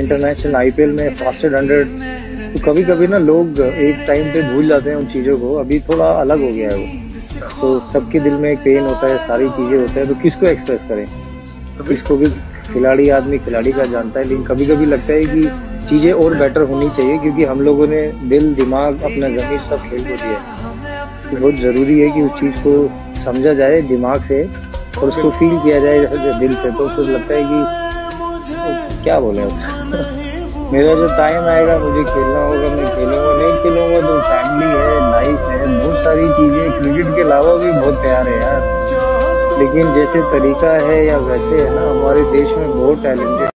International IPL में fastest hundred तो कभी कभी ना लोग एक टाइम पे भूल जाते हैं उन चीज़ों को। अभी थोड़ा अलग हो गया है वो। तो सबके दिल में एक पेन होता है, सारी चीज़ें होता है तो किसको एक्सप्रेस करें? तो किसको भी खिलाड़ी, आदमी खिलाड़ी का जानता है, लेकिन कभी कभी लगता है कि चीज़ें और बेटर होनी चाहिए, क्योंकि हम लोगों ने दिल, दिमाग, अपना ज़मीन सब खेल को दिया तो बहुत ज़रूरी है कि उस चीज़ को समझा जाए दिमाग से, और उसको फील किया जाए दिल से तो उसको लगता है कि क्या बोले मेरा जो टाइम आएगा, मुझे खेलना होगा, मैं खेलूँगा। नहीं खेलूँगा तो फैमिली है लाइफ है, बहुत सारी चीज़ें। क्रिकेट के अलावा भी बहुत प्यार है यार। लेकिन जैसे तरीका है या वैसे है ना, हमारे देश में बहुत टैलेंटेड